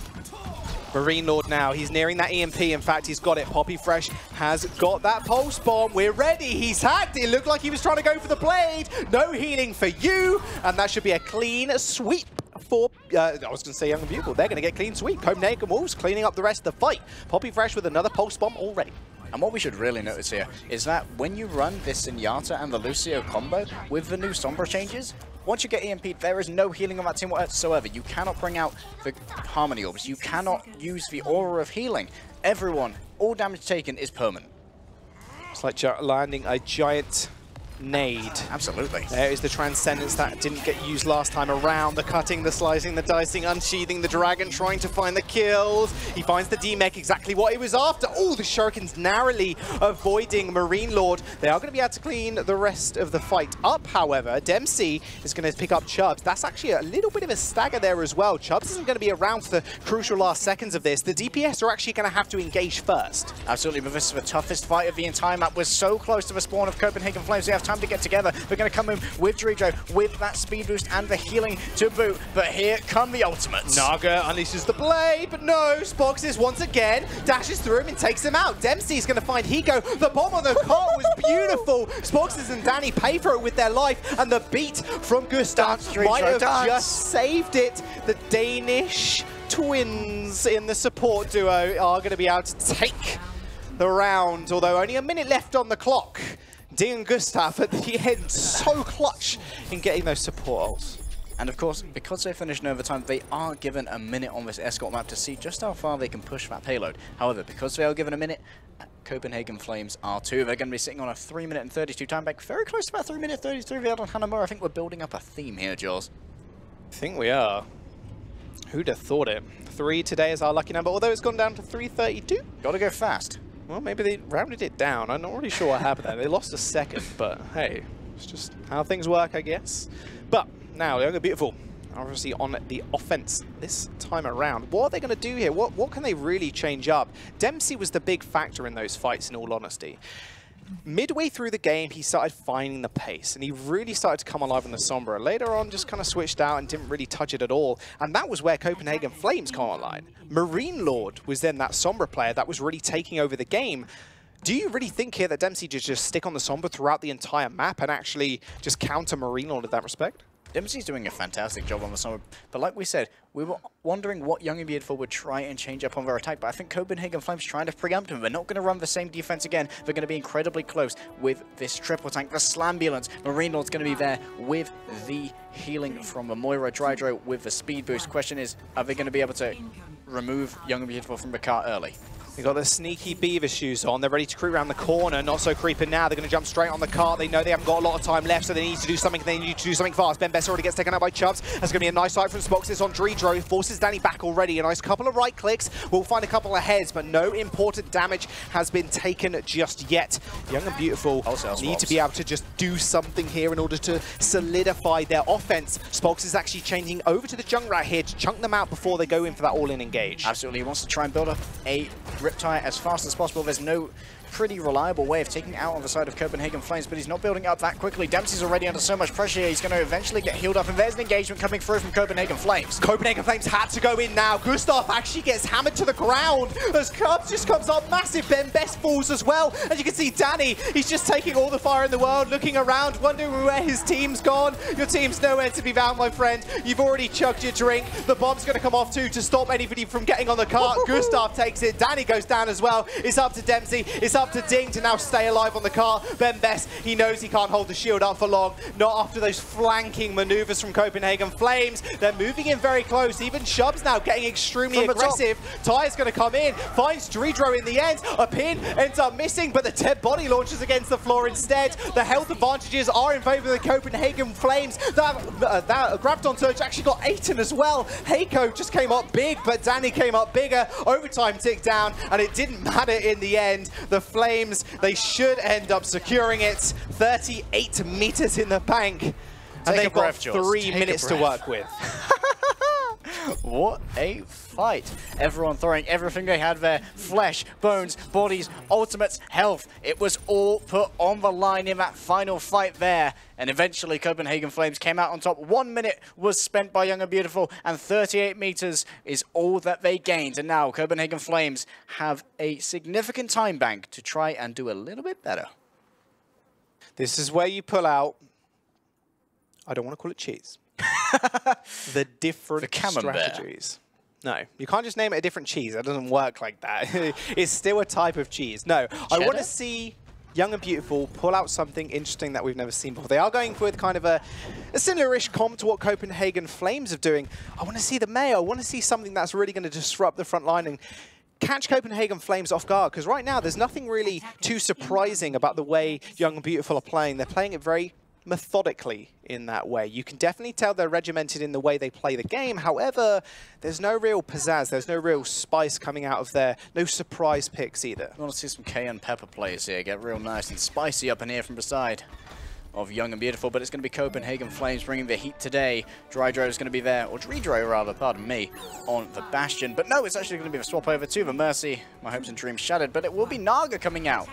S1: Marine Lord now. He's nearing that EMP. In fact, he's got it. Poppy Fresh has got that pulse bomb. We're ready. He's hacked. It looked like he was trying to go for the blade. No healing for you. And that should be a clean sweep for, uh, I was going to say Young and Bugle. They're going to get clean sweep. Copenhagen Wolves cleaning up the rest of the fight. Poppy Fresh with another pulse bomb already.
S2: And what we should really notice here is that when you run this Zenyatta and the Lucio combo with the new Sombra changes, once you get EMP'd, there is no healing on that team whatsoever. You cannot bring out the Harmony Orbs. You cannot use the Aura of Healing. Everyone, all damage taken is permanent.
S1: It's like landing a giant nade.
S2: Absolutely.
S1: There is the Transcendence that didn't get used last time around. The cutting, the slicing, the dicing, unsheathing the dragon, trying to find the kills. He finds the D-Mech, exactly what he was after. Oh, the Shurikens narrowly avoiding Marine Lord. They are going to be able to clean the rest of the fight up, however. Dempsey is going to pick up Chubbs. That's actually a little bit of a stagger there as well. Chubbs isn't going to be around for the crucial last seconds of this. The DPS are actually going to have to engage first.
S2: Absolutely, but this is the toughest fight of the entire map. We're so close to the spawn of Copenhagen Flames. We have time to get together. We're going to come in with Dridro, with that speed boost and the healing to boot. But here come the ultimates.
S1: Naga unleashes the blade, but no, Spoxes once again dashes through him and takes him out. Dempsey's going to find Heiko. The bomb on the cart was beautiful. Spoxes and Danny pay for it with their life, and the beat from Gustav
S2: Dance,
S1: might have
S2: dance.
S1: just saved it. The Danish twins in the support duo are going to be able to take the round, although only a minute left on the clock. Ding and Gustav at the end, so clutch in getting those support ults.
S2: And of course, because they finished in overtime, they are given a minute on this escort map to see just how far they can push that payload. However, because they are given a minute, Copenhagen Flames are too. They're going to be sitting on a 3 minute and 32 time back, very close to about 3 minute 33 we had on Hanamura. I think we're building up a theme here, Jaws.
S1: I think we are. Who'd have thought it? Three today is our lucky number, although it's gone down to 332.
S2: Gotta go fast.
S1: Well, maybe they rounded it down. I'm not really sure what happened there. They lost a second, but hey, it's just how things work, I guess. But now, and Beautiful, obviously on the offense this time around. What are they going to do here? What, what can they really change up? Dempsey was the big factor in those fights, in all honesty. Midway through the game, he started finding the pace, and he really started to come alive in the Sombra. Later on, just kind of switched out and didn't really touch it at all, and that was where Copenhagen Flames come online. Marine Lord was then that Sombra player that was really taking over the game. Do you really think here that Dempsey should just stick on the Sombra throughout the entire map and actually just counter Marine Lord in that respect?
S2: Dempsey's doing a fantastic job on the Sombra, but like we said, we were wondering what Young and Beautiful would try and change up on their attack, but I think Copenhagen Flames trying to preempt them. They're not going to run the same defense again. They're going to be incredibly close with this triple tank, the Slambulance. Marine Lord's going to be there with the healing from the Moira Dridro with the speed boost. Question is, are they going to be able to remove Young and Beautiful from the car early?
S1: They got their sneaky beaver shoes on. They're ready to creep around the corner. Not so creeping now. They're going to jump straight on the cart. They know they haven't got a lot of time left, so they need to do something. They need to do something fast. Ben Best already gets taken out by Chubbs. That's going to be a nice sight from Spoxes on Dridro. Forces Danny back already. A nice couple of right clicks. We'll find a couple of heads, but no important damage has been taken just yet. Young and Beautiful
S2: Wholesale
S1: need to be able to just do something here in order to solidify their offense. Spox is actually changing over to the Junkrat here to chunk them out before they go in for that all-in engage.
S2: Absolutely, he wants to try and build up a Riptire as fast as possible. There's no pretty reliable way of taking out on the side of Copenhagen Flames, but he's not building up that quickly. Dempsey's already under so much pressure here. He's going to eventually get healed up, and there's an engagement coming through from Copenhagen Flames.
S1: Copenhagen Flames had to go in now. Gustav actually gets hammered to the ground as Chubbs just comes up massive. Ben Best falls as well. As you can see, Danny, he's just taking all the fire in the world, looking around, wondering where his team's gone. Your team's nowhere to be found, my friend. You've already chugged your drink. The bomb's going to come off too to stop anybody from getting on the cart. Gustav takes it. Danny goes down as well. It's up to Dempsey. It's up to Ding to now stay alive on the car. Ben Best, he knows he can't hold the shield up for long. Not after those flanking maneuvers from Copenhagen Flames. They're moving in very close. Even Shub's now getting extremely
S2: From
S1: aggressive. Tyre's going to come in, finds Dridro in the end. A pin ends up missing, but the dead body launches against the floor instead. The health advantages are in favor of the Copenhagen Flames. That, uh, that Graviton Surge actually got Aiton as well. Heiko just came up big, but Danny came up bigger. Overtime ticked down, and it didn't matter in the end. The Flames, they should end up securing it. 38 meters in the bank. And
S2: Take a
S1: they've got
S2: breath,
S1: three
S2: Take
S1: minutes to work with.
S2: What a fight. Everyone throwing everything they had there. Flesh, bones, bodies, ultimates, health. It was all put on the line in that final fight there. And eventually Copenhagen Flames came out on top. One minute was spent by Young and Beautiful and 38 meters is all that they gained. And now Copenhagen Flames have a significant time bank to try and do a little bit better.
S1: This is where you pull out, I don't want to call it cheese, the different
S2: The
S1: strategies. No, you can't just name it a different cheese. That doesn't work like that. it's still a type of cheese. No, I want to see Young and Beautiful pull out something interesting that we've never seen before. They are going with kind of a, a similar-ish comp to what Copenhagen Flames are doing. I want to see the mayo. I want to see something that's really going to disrupt the front line and catch Copenhagen Flames off guard because right now there's nothing really too surprising about the way Young and Beautiful are playing. They're playing it very methodically in that way. You can definitely tell they're regimented in the way they play the game. However, there's no real pizzazz. There's no real spice coming out of there. No surprise picks either.
S2: I want to see some cayenne pepper plays here. Get real nice and spicy up in here from the side of Young and Beautiful, but it's going to be Copenhagen Flames bringing the heat today. Drydro is going to be there, or Dredro rather, pardon me, on the Bastion. But no, it's actually going to be a swap over to the Mercy. My hopes and dreams shattered, but it will be Naga coming out.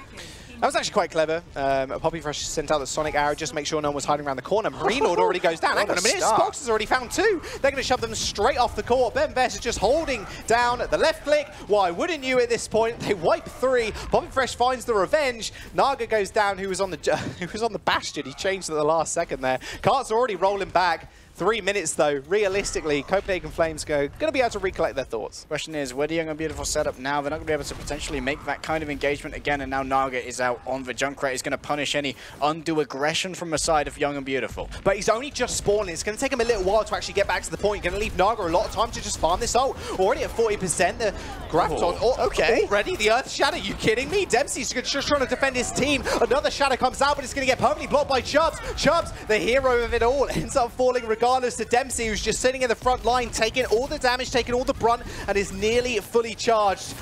S1: That was actually quite clever. Um, Poppy Fresh sent out the Sonic Arrow just to make sure no one was hiding around the corner. Marine Lord already goes down. Hang on a
S2: a
S1: minute. Spox has already found two. They're going to shove them straight off the court. Ben Best is just holding down at the left click. Why wouldn't you at this point? They wipe three. Poppy Fresh finds the revenge. Naga goes down, who was on the who was on the Bastion. He changed at the last second there. Cart's already rolling back. Three minutes though. Realistically, Copenhagen Flames go going to be able to recollect their thoughts.
S2: Question is, where do Young and Beautiful set up now? They're not going to be able to potentially make that kind of engagement again, and now Naga is out on the Junkrat. He's going to punish any undue aggression from the side of Young and Beautiful.
S1: But he's only just spawning. It's going to take him a little while to actually get back to the point. Going to leave Naga a lot of time to just farm this ult. Already at 40%. The Graviton.
S2: Oh,
S1: oh,
S2: okay.
S1: Already the Earth Shatter. You kidding me? Dempsey's just trying to defend his team. Another Shatter comes out, but it's going to get permanently blocked by Chubbs. Chubbs, the hero of it all, ends up falling regardless to Dempsey, who's just sitting in the front line, taking all the damage, taking all the brunt, and is nearly fully charged.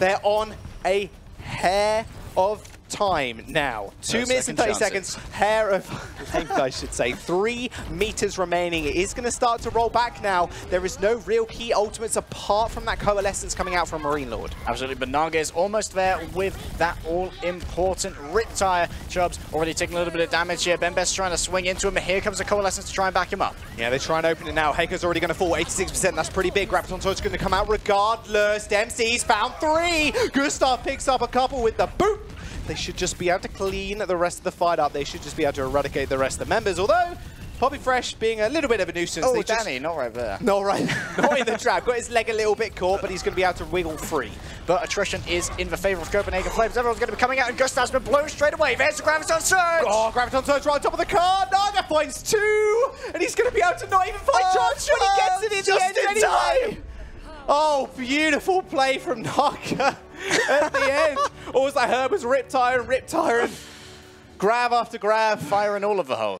S1: They're on a hair of time now. Two minutes and 30
S2: second
S1: seconds. Hair of length, I should say. Three meters remaining. It is going to start to roll back now. There is no real key ultimates apart from that coalescence coming out from Marine Lord.
S2: Absolutely, but Naga is almost there with that all-important Riptire. Chubbs already taking a little bit of damage here. Bembest trying to swing into him, but here comes a Coalescence to try and back him up.
S1: Yeah, they try and open it now. Haker's already going to fall 86%. That's pretty big. Sword's going to come out regardless. Dempsey's found three. Gustav picks up a couple with the boop. They should just be able to clean the rest of the fight up. They should just be able to eradicate the rest of the members. Although, Poppy Fresh being a little bit of a nuisance.
S2: Oh,
S1: they just-
S2: Danny, not right there.
S1: No, right. Not in the trap. Got his leg a little bit caught, but he's going to be able to wiggle free.
S2: But attrition is in the favor of Copenhagen Flames. Everyone's going to be coming out, and Gustav's been blown straight away. There's the Graviton Surge!
S1: Oh, Graviton Surge right on top of the car. Naga finds two, and he's going to be able to not even find
S2: Oh,
S1: Charge, but he gets it in
S2: just
S1: the end
S2: in
S1: anyway.
S2: time.
S1: Oh, beautiful play from Naga at the end. All I heard was Riptire and Riptire and grab after grab.
S2: Firing all of the holes.